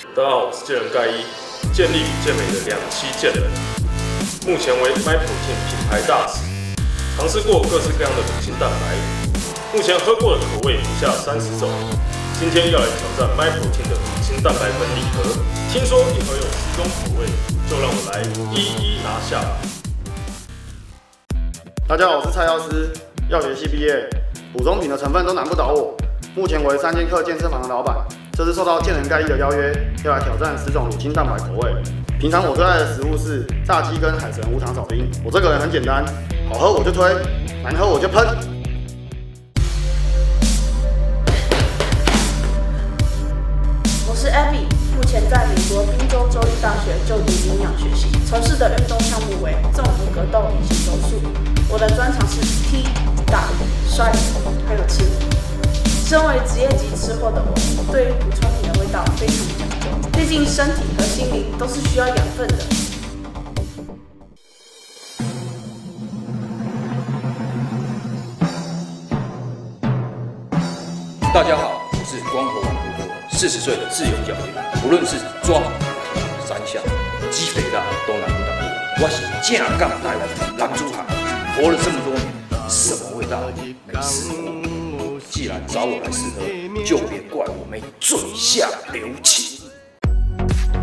大家好，我是健人盖伊，健力与健美的两栖健人，目前为 MyProtein 品牌大使，尝试过各式各样的乳清蛋白，目前喝过的口味不下三十种。今天要来挑战 MyProtein 的乳清蛋白粉礼盒，听说礼盒有十种口味，就让我来一一拿下。大家好，我是蔡药师，药学系毕业，补充品的成分都难不倒我。目前为三剑客健身房的老板。这次受到健人盖伊的邀约，要来挑战十种乳清蛋白口味。平常我最爱的食物是炸鸡跟海神无糖炒冰。我这个人很简单，好喝我就推，难喝我就喷。我是 Abby，目前在美国宾州州立大学就读营养学系，从事的运动项目为综合格斗以及柔术。我的专长是踢、打、摔，还有吃。身为职业级吃货的我，对于补充品的味道非常讲究，毕竟身体和心灵都是需要养分的。大家好，我是光头王伯伯，四十岁的自由教练，无论是抓、三项、肌肥大都难不倒我。我是架杠台湾狼珠海，活了这么多年，什么味道没试过？既然找我来试喝，就别怪我没嘴下留情。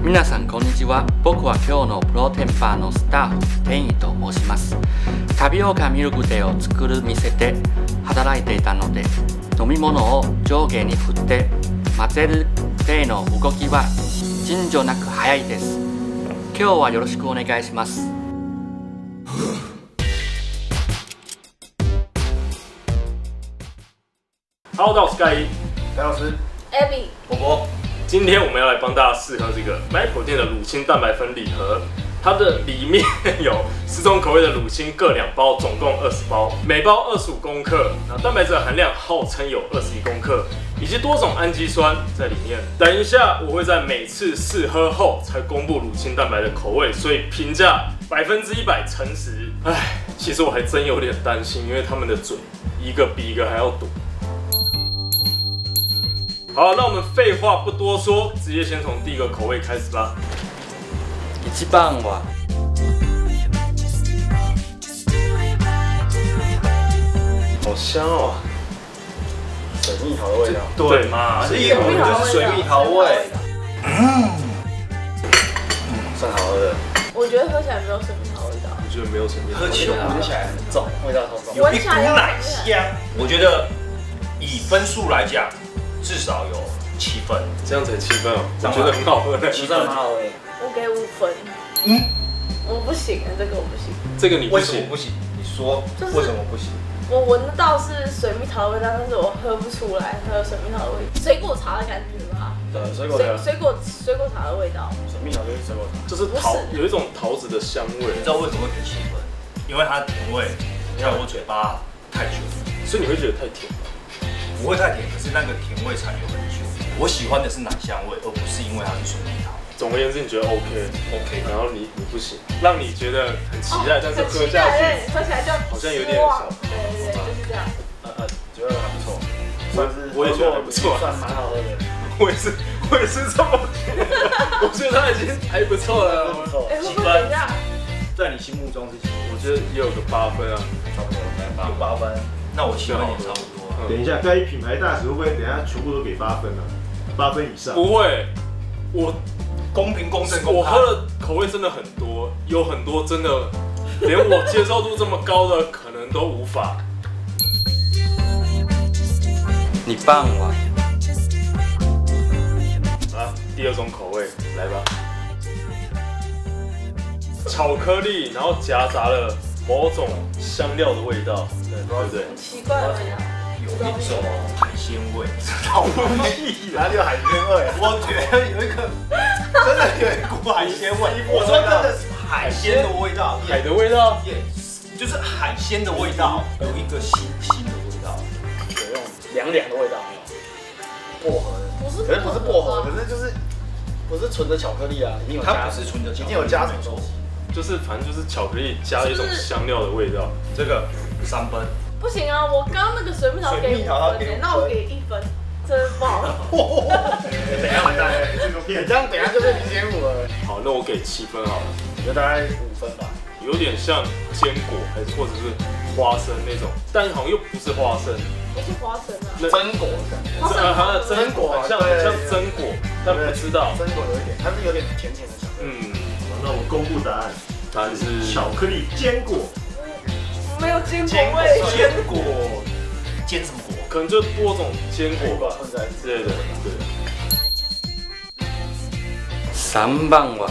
皆さんこんにちは。僕は今日のプロテンバーのスタッフ天意と申します。タピオカミルクテを作る店で働いていたので、飲み物を上下に振って混ぜる手の動きは尋常なく早いです。今日はよろしくお願いします。Hello，大家好，我是盖伊，白老师，Abby，波波。今天我们要来帮大家试喝这个 MyProtein 的乳清蛋白粉礼盒，它的里面有十种口味的乳清，各两包，总共二十包，每包二十五公克。那蛋白质含量号称有二十一公克，以及多种氨基酸在里面。等一下我会在每次试喝后才公布乳清蛋白的口味，所以评价百分之一百诚实。唉，其实我还真有点担心，因为他们的嘴一个比一个还要毒。好，那我们废话不多说，直接先从第一个口味开始吧。一番は好香哦，水蜜桃的味道。对嘛？水蜜桃就是水蜜桃味。嗯，算好喝的。我觉得喝起来没有水蜜桃味道。我觉得没有水蜜桃，喝起来闻起来很重，味道很重。有一股奶香。我觉得以分数来讲。至少有七分，这样才七分哦，我觉得很好喝，七分很好喝。我给五分。嗯，我不行，这个我不行。这个你为什么不行？你说为什么不行？我闻得到是水蜜桃的味道，但是我喝不出来它有水蜜桃的味，水果茶的感觉吧？对，水果水果水果茶的味道。水蜜桃就是水果茶，就是桃有一种桃子的香味。你知道为什么会给七分？因为它的甜味让我嘴巴太久，所以你会觉得太甜。不会太甜，可是那个甜味残留很久。我喜欢的是奶香味，而不是因为它是水蜜桃。总而言之，你觉得 OK？OK，然后你你不行，让你觉得很期待，但是喝下去喝起来就好像有点小。对对对，就是这样。呃呃，觉得还不错，算是我也觉得还不错，算蛮好喝的。我也是，我也是这么觉得。我觉得它已经还不错了，不错。几分？在你心目中是几分？我觉得也有个八分啊，差不多有八分。那我七分也差不多。等一下，在品牌大使会不会等下全部都给八分呢？八分以上？不会，我公平公正。我喝的口味真的很多，有很多真的连我接受度这么高的可能都无法。你棒了！啊，第二种口味来吧，巧克力，然后夹杂了某种香料的味道，对不对？奇怪的味道。有一种海鲜味，好屁，哪里有海鲜味？我觉得有一个，真的有一股海鲜味。我说真的是海鲜的味道，海的味道，就是海鲜的味道，有一个新新的味道，有那种凉凉的味道，薄荷的，不是，可是不是薄荷，可是就是不是纯的巧克力啊，一定有加，不是纯的，一定有加什么东西，就是反正就是巧克力加一种香料的味道，这个三分。不行啊！我刚那个水蜜桃给五分，那我给一分，真不好。等下完蛋，这个片这。样等一下就变零点五了，好，那我给七分好了，我觉得大概五分吧。有点像坚果，还是或者是花生那种，但好像又不是花生，不是花生啊，榛果的感觉，它的榛果很像对很像榛果，但不知道，榛果有一点，它是有点甜甜的巧克力。嗯，好那我公布答案，答案是巧克力坚果。没有坚果坚果味。坚果，坚什么果？可能就多种坚果吧混在之类的，对。三番は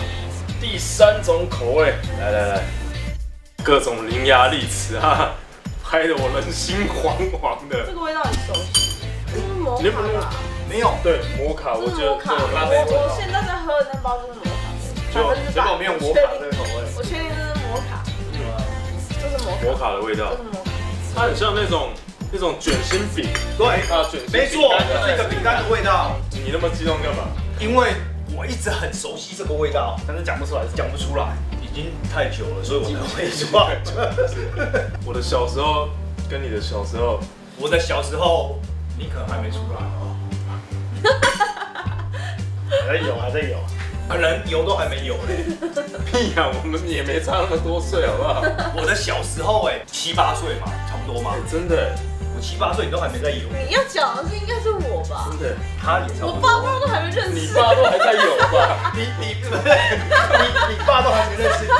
第三种口味，来来来，各种伶牙俐齿啊，拍得我人心惶惶的。这个味道很熟悉，这是摩卡吧？没有，对，摩卡，我觉得我我现在在喝的那包就是摩卡，就。结果没有摩卡这个口味，我确定这是摩卡，摩卡，摩卡的味道。它很像那种那种卷心饼，对，啊，卷心没错，就是一个饼干的味道。你那么激动干嘛？因为我一直很熟悉这个味道，但是讲不出来讲不出来，已经太久了，所以我才会说。我的小时候跟你的小时候，我的小时候，你可能还没出来哦，还在有，还在有。可能油都还没有嘞。屁呀，我们也没差那么多岁，好不好？我的小时候哎，七八岁嘛，差不多嘛哎。真的，我七八岁你都还没在有，你要讲的是应该是我吧？真的，他也差我不多。爸妈都还没认识。你爸都还在有吧？你你不对你你爸都还没认识。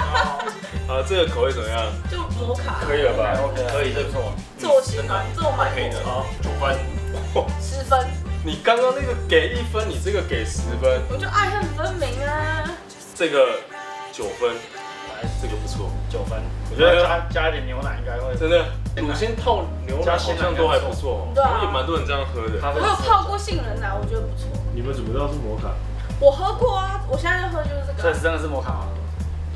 啊，这个口味怎么样？就摩卡，可以了吧？OK，可以，这不错，这我喜欢，这我买可以的过，。好，九分。十分，你刚刚那个给一分，你这个给十分，我就爱恨分明啊。这个九分，来，这个不错，九分，我觉得加加一点牛奶应该会。真的，乳清泡牛奶好像都还不错，对啊也蛮多人这样喝的。我有泡过杏仁奶，我觉得不错。你们怎么知道是摩卡？我喝过啊，我现在就喝就是这个啊。所以真的是摩卡吗？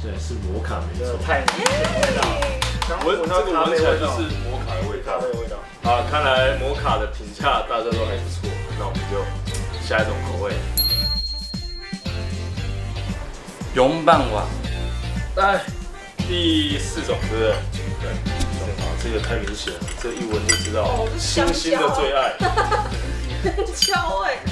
对，是摩卡没错。这太明显的味道，刚闻这个闻起来就是摩卡的味道的味道。啊，看来摩卡的评价大家都还不错，那我们就下一种口味。四番は哎，第四种对不对？对，啊，这个太明显了，这一闻就知道哦，星星的最爱。敲味，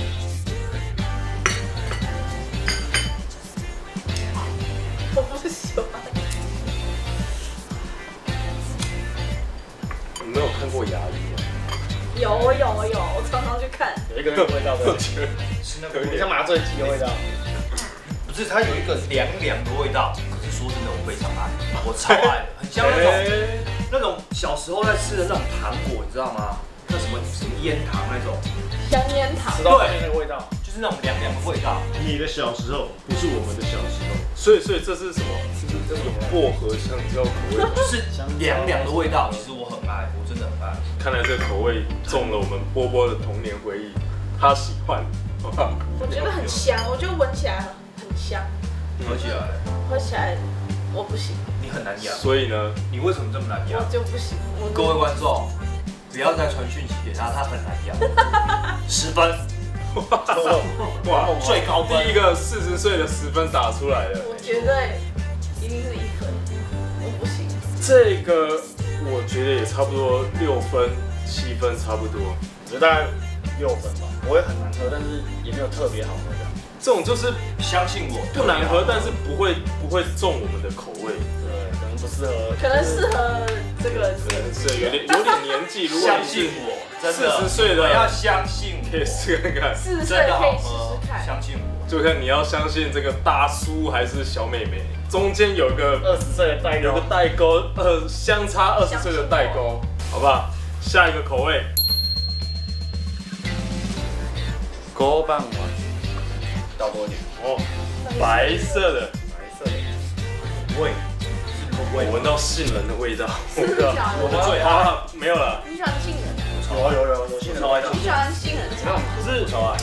我不喜欢。你没有看过牙医吗？有我有我有，我常常去看。有一个 那个味道的，有点像麻醉剂的味道。不是，它有一个凉凉的味道，可是说真的，我非常爱，我超爱的，很像那种哎那种小时候在吃的那种糖果，你知道吗？那什么什么烟糖那种，香烟糖吃，到那个味道，就是那种凉凉的味道。你的小时候不是我们的小时候，所以所以这是什么？这是薄荷香蕉口味。就是凉凉的味道，其实我很爱，我真的很爱。看来这个口味中了我们波波的童年回忆，他喜欢？我觉得很香，我觉得闻起来很香，喝起来喝起来我不行，你很难养，所以呢，你为什么这么难养我？就不行。我各位观众，不要再传讯息给他，他很难养。十分，哇，最高分第一个四十岁的十分打出来了。我绝对一定是一分，我不行。这个我觉得也差不多六分、七分差不多。我觉得大概六分吧，我也很难喝，但是也没有特别好喝这样。这种就是相信我，不难喝，但是不会不会中我们的口味，对，可能不适合，可能适合这个可能是有点有点年纪。如果相信我，真的，40岁的我要相信可以我，试看看，四十岁的可以试好喝试，看。相信我。就看你要相信这个大叔还是小妹妹，中间有一个二十岁的代沟有个。代沟，呃，相差二十岁的代沟，好不好？下一个口味，五番は倒多一点，哦，白色的，白色的。味味，我闻到杏仁的味道，真的假的我的最爱。啊，没有了，你喜欢杏仁？有有有有杏仁的味道你喜欢杏仁茶？不是超爱。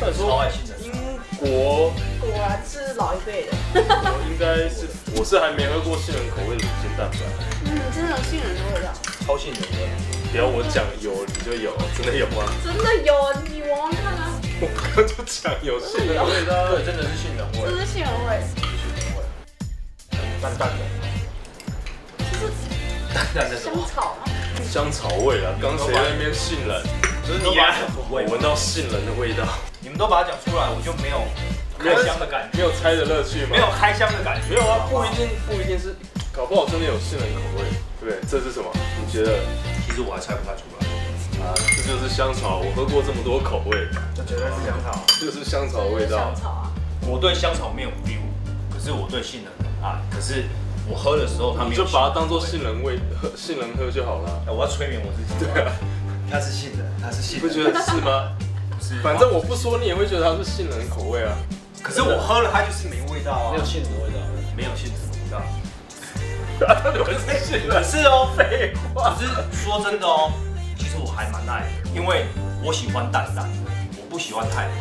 再超说爱杏仁。英国，果然是老一辈的。我应该是我是还没喝过杏仁口味的乳清蛋白，嗯，真的有杏仁的味道，超杏仁的，不要我讲有你就有，真的有吗？真的有，你闻闻看啊，我刚刚就讲有杏仁的味道，对，真的是杏仁味，这是杏仁味，淡淡的，淡淡的什香？草吗？香草味啊，刚谁在那边杏仁？就是你啊我闻到杏仁的味道，你们们都把它讲出来，我就没有开箱的感觉，没有猜的乐趣吗？没有开箱的感觉。没有啊，不一定不一定是，搞不好真的有杏仁口味，对不对？这是什么？你觉得？其实我还猜不太出来。啊，这就是香草，我喝过这么多口味，这绝对是香草。这就是香草的味道香。草啊，我对香草没有 feel，可是我对杏仁很爱。可是我喝的时候，它没有你就把它当做杏杏仁味喝，杏仁喝就好了。哎我要催眠我自己。对啊，它是杏仁，它是杏仁。你不觉得是吗？是反正我不说，你也会觉得它是杏仁口味啊。可是我喝了它就是没味道啊，没有杏仁的味道。没有杏仁的味道。它有人是杏可，是哦，废话。可是说真的哦，其实我还蛮爱的，因为我喜欢淡淡的，我不喜欢太浓。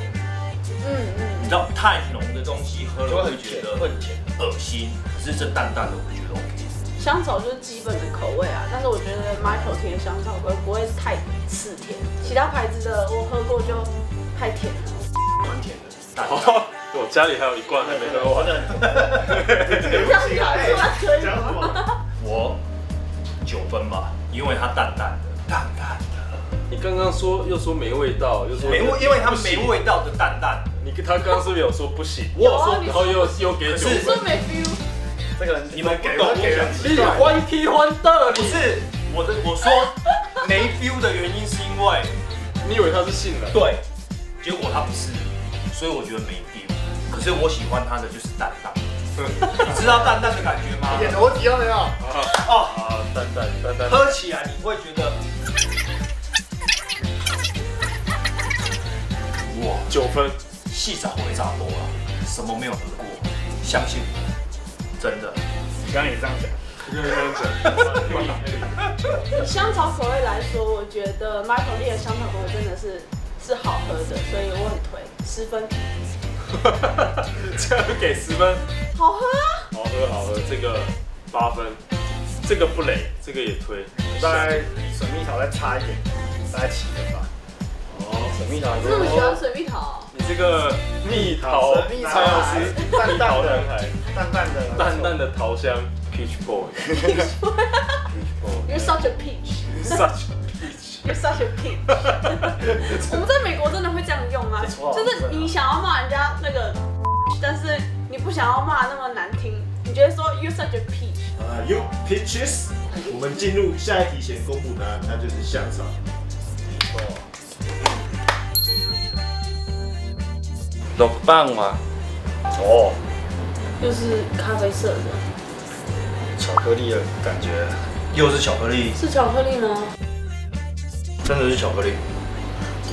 嗯嗯，你知道太浓的东西喝了会觉得会很甜。恶心，可是这淡淡的我觉得 OK。香草就是基本的口味啊，但是我觉得 Michael 甜的香草口味不会太刺甜，其他牌子的我喝过就太甜了。蛮甜的。淡哦，我家里还有一罐还没 喝完。这样讲出来可以讲什吗？么？我九分吧，因为它淡淡的，淡淡的，你刚刚说又说没味道，又说没味，因为它不行没。味道的淡淡的。你他刚刚是不是有说不行？我有说然后又又给九可是分说。没 feel，这个人你们不懂我给人你欢踢欢的，你不是我的，我说没 feel 的原因是因为你以为他是杏仁？对，结果他不是，所以我觉得没 feel。可是我喜欢他的就是淡淡，你知道淡淡的感觉吗一？点逻辑都没有。哦，啊，淡淡淡淡。喝起来你会觉得，哇，九分，细找回找多了，什么没有喝过，相信我，真的。你刚刚也这样讲。就这样讲。以香草口味来说，我觉得 Michael Lee 的香草口味真的是是好喝的，所以我很推十分，这样给十分，好喝啊！好喝好喝，这个八分，这个不累，这个也推。大概水蜜桃再差一点，大概七分吧。哦，水蜜桃你这么喜欢水蜜桃？你这个蜜桃水蜜桃蔡老师，淡淡的，孩，淡淡的，淡淡的桃香，Peach Boy，Peach You're such a peach，You're Boy，such such a peach。我们在美国真的会这样用吗？就是你想要骂人家那个，但是你不想要骂那么难听，你觉得说 You're such a peach。啊，You peaches。我们进入下一题前公布答案，那就是香草。六番は哦，又是咖啡色的，巧克力的感觉。又是巧克力，是巧克力吗？真的是巧克力，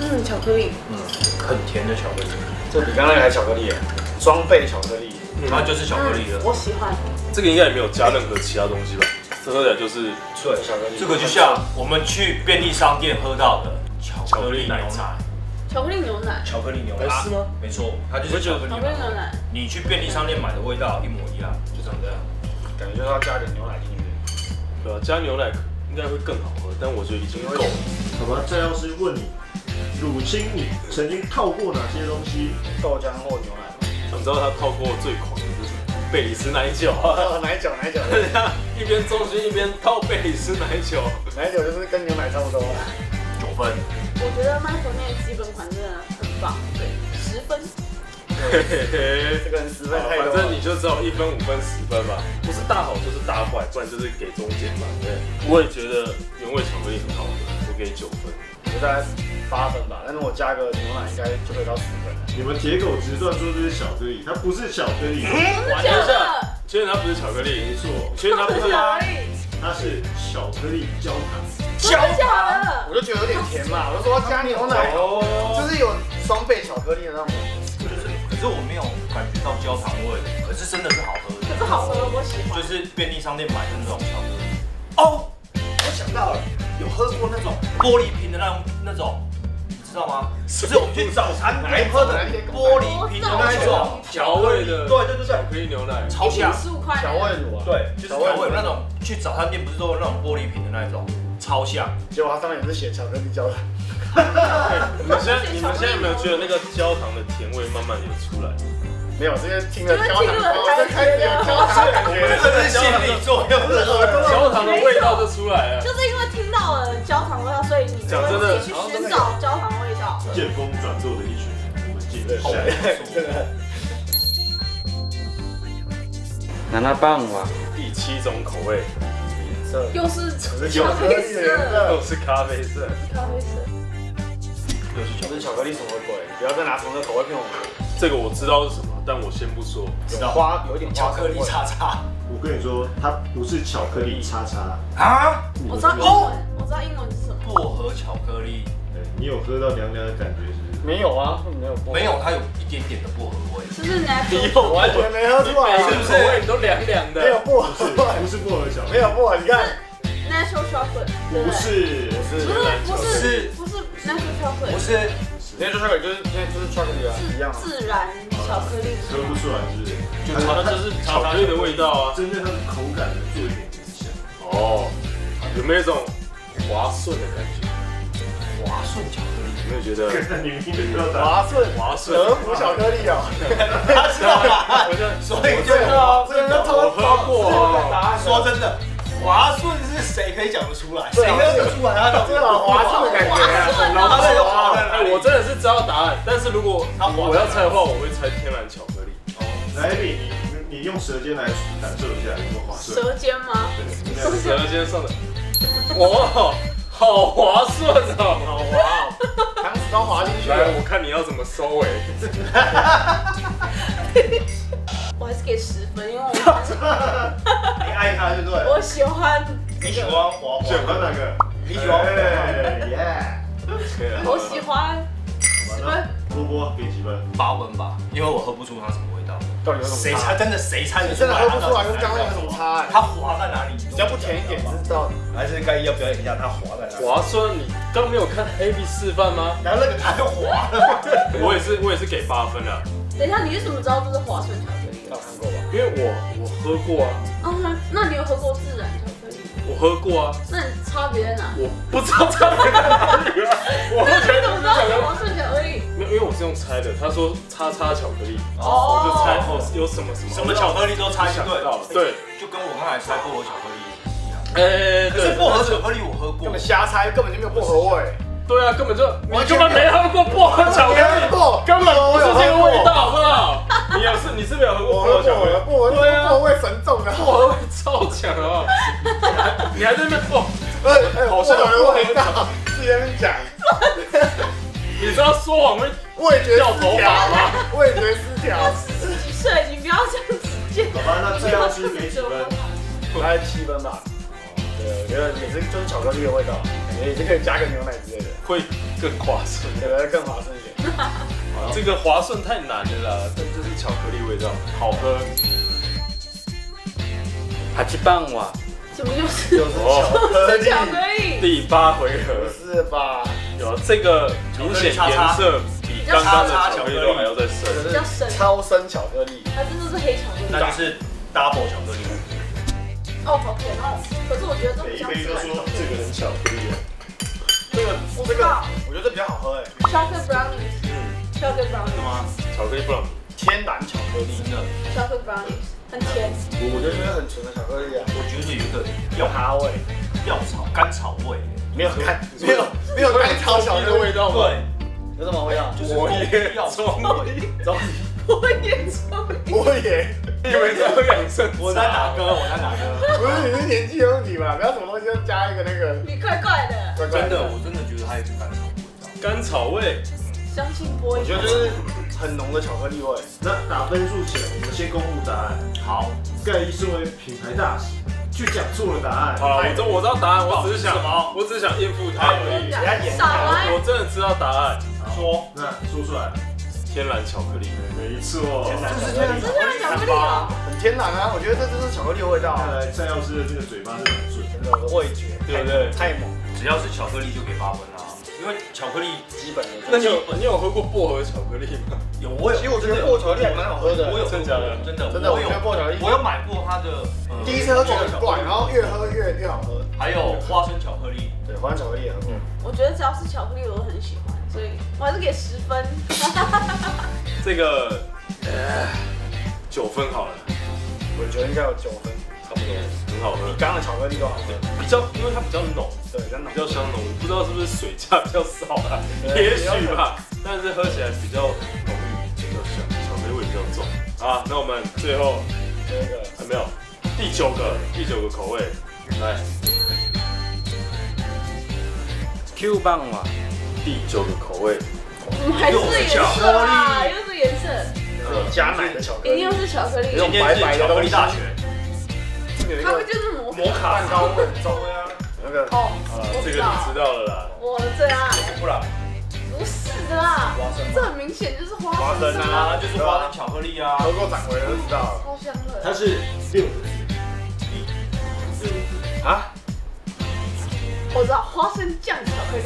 嗯，巧克力。嗯，很甜的巧克力，这比刚刚那个还巧克力耶，双倍巧克力。它就是巧克力了。嗯我喜欢。这个应该也没有加任何其他东西吧？这喝起来就是对，巧克力。这个就像我们去便利商店喝到的巧克力牛奶，巧克力牛奶，巧克力牛奶哎是吗？没错，它就是巧克力牛奶。你去便利商店买的味道一模一样，就长这样。感觉就是要加点牛奶进去。对吧？加牛奶应该会更好喝，但我觉得已经够了。好吧，再要是问你，乳清你曾经套过哪些东西？豆浆或牛奶。想知道他套过最狂的是什么？贝里斯奶酒啊！哦，奶酒，奶酒，人 家一边中心一边套贝里斯奶酒，奶酒就是跟牛奶差不多。九分，我觉得 Michael 那个基本款真的很棒，对，十分。嘿嘿嘿。这个人十分太多。反正你就只有一分、五分、十分吧，不是大好就是大坏，不然就是给中间嘛。对，我也觉得原味巧克力很好喝，我给九分。我觉得大概八分吧，但是我加个牛奶应该就可以到十分了。你们铁狗直断说这是巧克力，它不是巧克力，玩一下，确认它不是巧克力，没错，确认它不是巧克力，它是巧克力焦糖。真的假的？我就觉得有点甜嘛，我就说加牛奶，哦，就是有双倍巧克力的那种。就是，可是我没有感觉到焦糖味，可是真的是好喝的，可是好喝，我喜欢。就是便利商店买的那种巧克力。哦，我想到了，有喝过那种玻璃瓶的那种那种，你知道吗？就是我们去早餐店喝的玻璃瓶的那一种调味的，对对对对巧克力牛奶，超香。十五块。调味乳啊，对，就是调味那种，去早餐店不是都有那种玻璃瓶的那一种，超像。结果它上面也是写巧克力焦糖。你们现在你们现在有没有觉得那个焦糖的甜味慢慢有出来？没有，这边听了焦糖，我就开始有焦糖的感觉。这是心理作用，焦糖的味道就出来了。就是因为听到了焦糖味道，所以你就讲真的会去寻找焦糖味道。见风转舵的一群人，我们进的下哦一真的7番は第七种口味色又是是巧克力色，又是咖啡色，咖啡色。又是巧克力什么鬼？不要再拿同一个口味骗我们。这个我知道是什么，但我先不说。有花有点巧克力叉叉我跟你说，它不是巧克力叉叉，啊，我知道英文，我知道英文是什么。薄荷巧克力对你有喝到凉凉的感觉是不是？没有啊，没有没有，它有一点点的薄荷味。是不是 natural？有完全没喝出来是不是口味你都凉凉没有的。薄荷没有薄荷，你看 natural chocolate，对不对？是，不是不是不是不是 natural chocolate，不是，那就是巧克力，就是那就是巧克力啊，一样啊。自然巧克力。喝不出来是不是？就它就是巧克力的味道啊。针对它的口感呢做一点影响。哦，有没有一种滑顺的感觉？华顺巧克力。有没有觉得。华顺华顺？德芙巧克力哦，他知道答案，所以就啊，这个我喝过啊。说真的，华顺是谁可以讲得出来？谁喝得出来？啊这个好滑顺的感觉啊。然后他在哪哎，我真的是知道答案，但是如果它滑在哪里我要猜的话，我会猜天然巧克力。哦，来比你你用舌尖来感受一下有没有滑顺？舌尖吗？舌尖上的，哇，好滑顺哦！好滑哦，糖匙都滑进去来，我看你要怎么收尾。我还是给十分，因为我你爱他就对。我喜欢你喜欢滑滑喜欢哪个？你喜欢耶！我喜欢十分。波波给几分？八分吧，因为我喝不出它什么。到底有什谁么差？猜真的谁猜得你出真的喝不出来，跟刚刚有什么差？哎，它滑在哪里？比较不甜一点，知道？还是该要表演一下它滑在哪里？滑顺，你刚没有看 A B 示范吗？然后那个太滑了。我也是，我也是给八分了，等一下，你是怎么知道这是华顺巧克力的？有看过吧？因为我我喝过啊，哦，那那你有喝过自然巧克力？我喝过啊，那你差别在哪？我不知道差别在哪里啊，我那会觉得你怎么因为我是用猜的，他说叉叉巧克力，我哦就猜哦有什么什么什么巧克力都猜想对到了，对，就跟我刚才猜薄荷巧克力一样。哎对可是，薄荷巧克力我喝过根本，瞎猜，根本就没有薄荷味。对啊，根本就你完全根本没喝过薄荷巧克力，过，根本不是这个味道，好不好？你有是你是没有喝过薄荷巧克力过，？薄荷对啊薄荷味神重的。薄荷味超强啊！你还在那边放，哎哎，好像薄荷味道，自己在那边讲，你知道说谎会味觉掉头失调发吗？味觉失调，四十几岁，你不要这样子讲。好吧，那最后是给几分？大概七分吧。对，我觉得也是就是巧克力的味道，感觉也是可以加个牛奶之类的，会更划算。可能更划算一点。这个划算太难了啦，这就是巧克力味道，好喝。8番は怎么又是又是巧克力，巧克力？第八回合不是吧？有这个明显颜色比刚刚的巧克力都还要再深。比较深，超深巧克力，它真的是黑巧克力。那就是 double 巧克力。哦，好甜哦。可是我觉得这每一比较自然杯都说这个很巧克力啊。这个我知道我觉得这比较好喝哎，chocolate brownies，chocolate brownies，吗？巧克力布朗尼，天然巧克力，真的，chocolate brownies 很甜。我觉得这是很纯的巧克力啊，我觉得有一个有哈味，药草甘草味，没有甘，没有没有甘草巧克力，的味道吗？对，有什么味道？就是我也药草味。走，我也聪明。我也你以为这有养生？我在打歌？我在打歌？不是你是年纪的问题吧？不要什么东西都加一个那个你怪怪的，怪怪真的，我真的觉得它有一个甘草味道。甘草味，相信不会。我觉得就是很浓的巧克力味。那打分数前，我们先公布答案。好，盖伊身为品牌大使，却讲错了答案。好了，我知我知道答案，我只是想什么，我只是想应付他而已。不要演少啊我真的知道答案，说，那说出来。天然巧克力。没错，天然这是天然巧克力。哦。很天然啊，我觉得这就是巧克力的味道。啊，看来战药师的这个嘴巴是很准的。味觉，对不对？太猛，只要是巧克力就给八分啊，因为巧克力基本的。那你有你有喝过薄荷巧克力吗？有我有，其实我觉得薄荷巧克力还蛮好喝的我有真假的真的真的，我我有薄荷巧克力，我有买过它的，呃第一次喝觉得很怪，然后越喝越越好喝。还有花生巧克力，对，花生巧克力也很好。我觉得只要是巧克力我都很喜欢，所以我还是给十分。这个呃九分好了，我觉得应该有九分，很好喝比。刚刚的巧克力都好喝。比较，因为它比较浓，对，比。较香浓，我不知道是不是水加比较少啊，也许吧，但是喝起来比较浓郁比较香，巧克力味比较重。啊，那我们最后这个还没有第九个第九个口味，来 Q 棒嘛第九个口味，怎么还是颜色啊？又是颜色，有加奶的巧克力一定，又是巧克力。用白白的东西，大学，有一个它不就是摩摩卡蛋糕味很重呀，那个哦，这个你知道了啦。我的最爱，不然不是的啦，这很明显就是花花生生啊，就是花生巧克力啊。喝过展回的都知道了。超香的。它是六啊，我知道花生酱巧克力，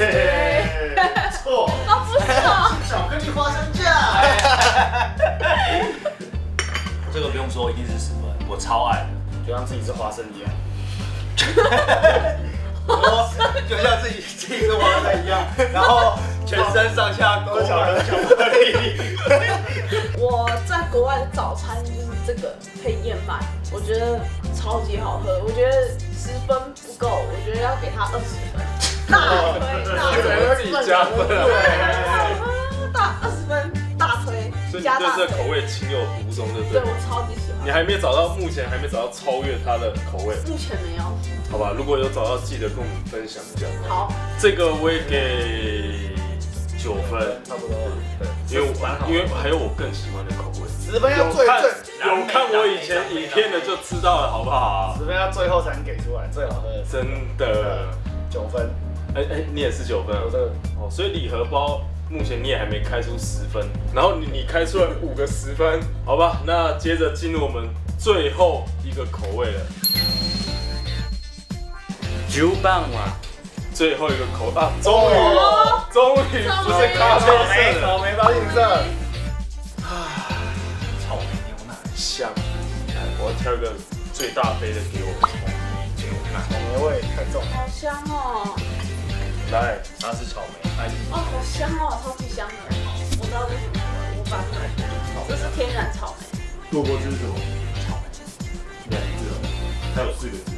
错，啊 不是啊，巧克力花生酱。这个不用说，一定是十分，我超爱的。就像自己是花生一样。我就像自己自己是花生一样，然后全身上下都是巧克力。巧克力。我在国外的早餐就是这个配燕麦，我觉得超级好喝，我觉得十分不够，我觉得要给他二十分，大 推大推，自己加分啊！对这个，口味情有独钟，对不对？对我超级喜欢。你还没找到，目前还没找到超越它的口味，目前没有，好吧？如果有找到，记得跟我们分享一下。好，这个我也给九分，差不多。对，因为我因为还有我更喜欢的口味。十分要最最，有看我以前影片的就知道了，好不好？十分要最后才能给出来，最好喝的真的，九分。哎哎，你也是九分啊我这个哦，所以礼盒包目前你也还没开出十分，然后你你开出了五个十分，好吧？那接着进入我们最后一个口味了，10番は最后一个口啊，终于哦终于不是咖啡色的，草莓包定色，草莓牛奶，香。来，我要挑一个最大杯的给我。草莓味太重。好香哦，来，它是草莓，爱哦好香哦，超级香的，我知道这是什么味，我把它这是天然草莓，多波这是什么？草莓，两个字哦，它有四个字。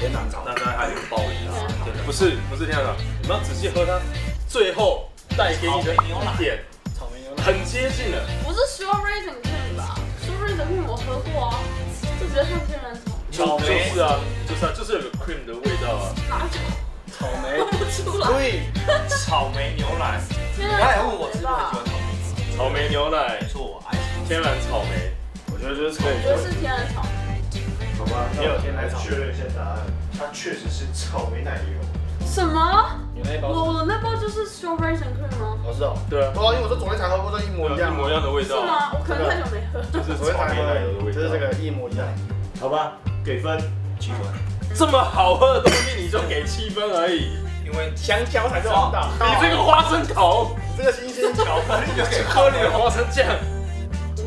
天然草莓那。刚才还有包里啊，对不是不是天长，你们要仔细喝它，最后带给你的一点草莓牛奶。很接近了。不是 straw raisin cream 吧？straw raisin cream 我喝过啊，就比较像天然草莓，草莓就是啊，就是啊，就是有个 cream 的味道啊。哪种草莓喝不出来？对，草莓牛奶。天你刚才然问我是不是很喜欢草莓？草莓牛奶没，错，我爱。天然草莓。我觉得就是草莓我觉得是天然草莓。好吧，也有天然草莓确认一下答案，它确实是草莓奶油。什么？你那包我我那包就是 straw raisin cream 吗？我知道。对啊，对啊，因为我是昨天才喝过，这一模一样。一模一样的味道，是吗？我可能太久没喝。就是昨天才草莓奶油的喝，味道。就是这个一模一样。好吧，给分。七分，这么好喝的东西，你就给七分而已。因为香蕉才是王道。你这个花生头，这个新鲜巧克力就给喝你的花生酱，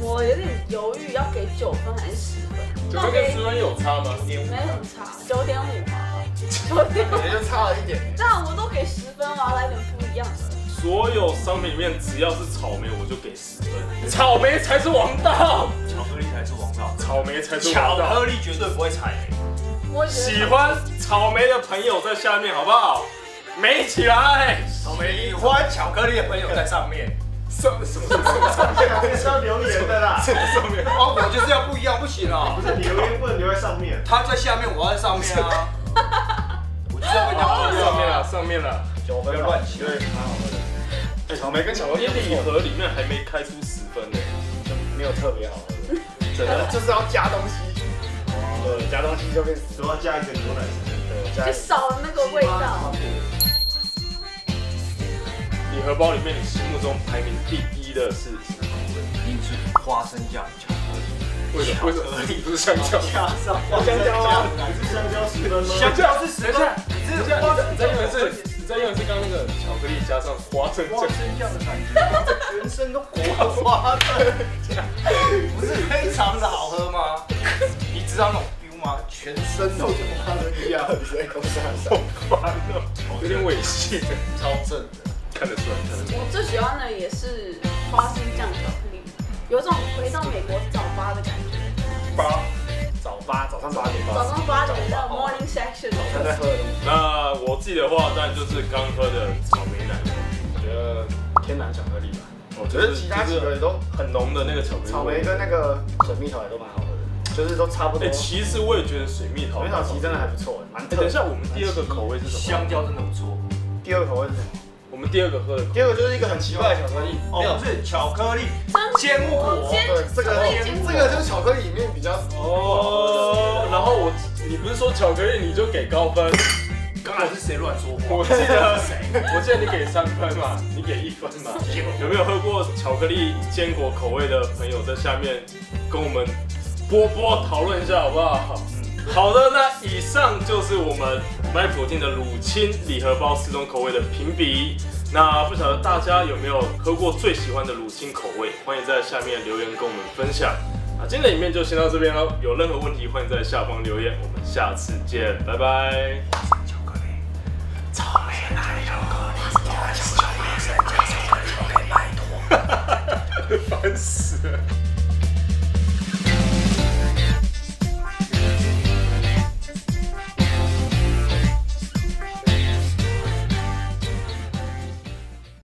我有点犹豫，要给九分还是十分？九分跟十分有差吗？没很差，九点五嘛，九点五。也就差了一点。那我都给十分，我要来点不一样的。所有商品里面只要是草莓，我就给十分。草莓才是王道，巧克力才是王道，草莓才是巧王道。巧克力绝对不会踩雷。喜欢草莓的朋友在下面好不好？美起来！草莓喜欢巧克力的朋友在上面，什什么？什么？什么？这个是要留言的啦，上面？哦，我就是要不一样，不行啊不！是留言不能留在上面。他在下面，我在上面啊！我就是要跟他不一样上面了，上面了。九分不要乱写对，蛮好喝的。草莓跟巧克力礼盒里面还没开出十分呢，就没有特别好喝，真的。就是要加东西。对，加东西就变死。都要加一个牛奶就少了那个味道。礼盒包里面，你心目中排名第一的是什么？口味？一定是花生酱巧克力，为什么？为什么？不是香蕉？加上香蕉啊，你是香蕉十分吗？香蕉是十分，等一下，你再用一次，你再用一次刚刚那个巧克力加上花生花酱。生酱的感觉，全身都裹花生。不是非常的好喝吗？你知道那种 feel 吗？全身都是花的一样，你在公司上烦了，有点猥亵，超正的。看得出来，看得出来。我最喜欢的也是花生酱巧克力，有种回到美国早八的感觉。八早八早上八点早上八点的 morning section，早上在喝的东西，那我自己的话，当然就是刚喝的草莓奶油。我觉得天然巧克力吧。我觉得其他几个也都很浓的那个巧克力。草莓跟那个水蜜桃也都蛮好就是都差不多。哎、其实我也觉得水蜜桃水蜜桃其实真的还不错，蛮。等一下，我们第二个口味是什么？香蕉真的不错。第二个口味是什么？我们第二个喝的口第二个就是一个很奇怪的巧克力，哦，不是巧克力，坚坚果坚对，这个这个就是巧克力里面比较哦。然后我，你不是说巧克力你就给高分？刚才是谁乱说话？我记得，我记得你给三分嘛，你给一分嘛。有没有喝过巧克力坚果口味的朋友在下面跟我们波波讨论一下好不好？好的，那以上就是我们 My Protein 的乳清礼盒包四种口味的评比。那不晓得大家有没有喝过最喜欢的乳清口味？欢迎在下面留言跟我们分享。啊，今天的影片就先到这边喽。有任何问题，欢迎在下方留言。我们下次见，拜拜。烦死了。